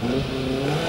Mm-hmm.